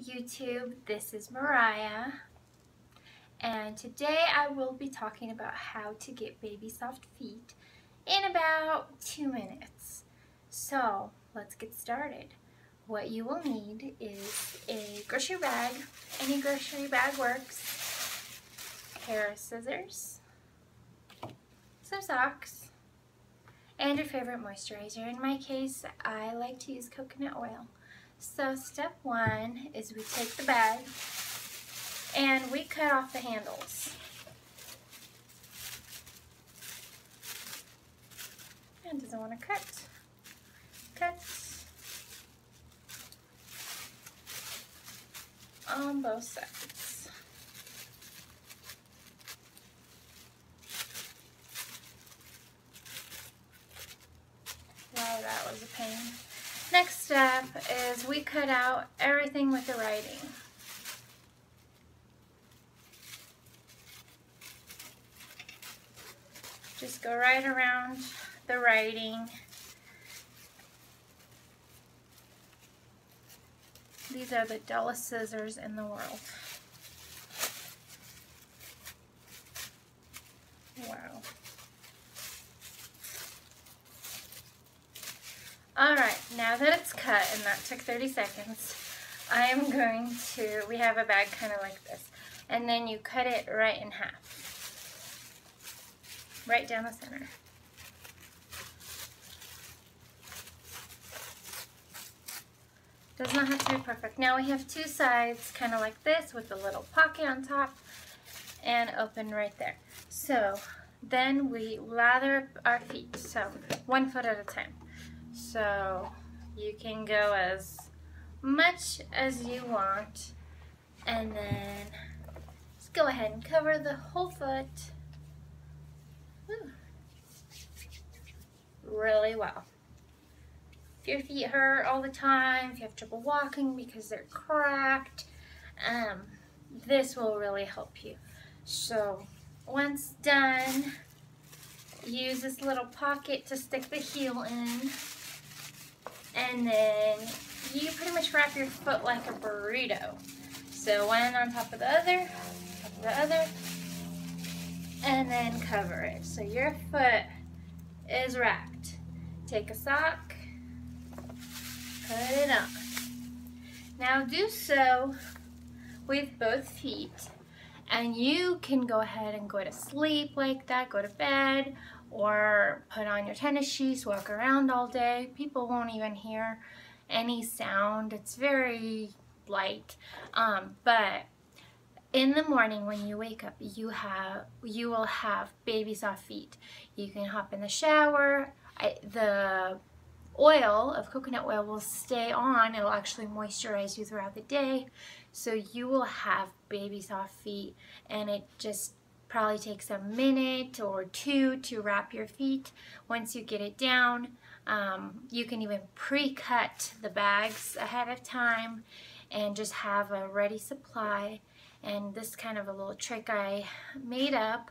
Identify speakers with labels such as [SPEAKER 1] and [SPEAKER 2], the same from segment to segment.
[SPEAKER 1] YouTube, this is Mariah and today I will be talking about how to get baby soft feet in about two minutes. So let's get started. What you will need is a grocery bag, any grocery bag works, a pair of scissors, some socks, and your favorite moisturizer. In my case, I like to use coconut oil. So step one is we take the bag and we cut off the handles. And doesn't want to cut. Cut. On both sides. Wow, that was a pain. Next step is we cut out everything with the writing. Just go right around the writing. These are the dullest scissors in the world. Wow. Alright, now that it's cut, and that took 30 seconds, I am going to, we have a bag kind of like this, and then you cut it right in half. Right down the center. Does not have to be perfect. Now we have two sides kind of like this with a little pocket on top and open right there. So then we lather up our feet, so one foot at a time. So you can go as much as you want and then just go ahead and cover the whole foot really well. If your feet hurt all the time, if you have trouble walking because they're cracked, um, this will really help you. So once done, use this little pocket to stick the heel in. And then you pretty much wrap your foot like a burrito. So one on top of the other, top of the other, and then cover it. So your foot is wrapped. Take a sock, put it on. Now do so with both feet and you can go ahead and go to sleep like that, go to bed, or put on your tennis shoes, walk around all day. People won't even hear any sound. It's very light. Um, but in the morning when you wake up, you have you will have baby soft feet. You can hop in the shower. I, the oil of coconut oil will stay on. It will actually moisturize you throughout the day. So you will have baby soft feet and it just probably takes a minute or two to wrap your feet. Once you get it down, um, you can even pre-cut the bags ahead of time and just have a ready supply. And this kind of a little trick I made up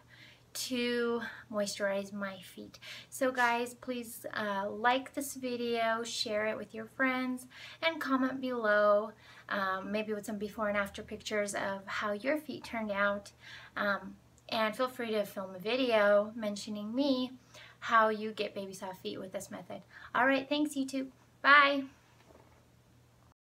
[SPEAKER 1] to moisturize my feet. So guys, please uh, like this video, share it with your friends, and comment below, um, maybe with some before and after pictures of how your feet turned out. Um, and feel free to film a video mentioning me how you get baby soft feet with this method. Alright, thanks YouTube. Bye!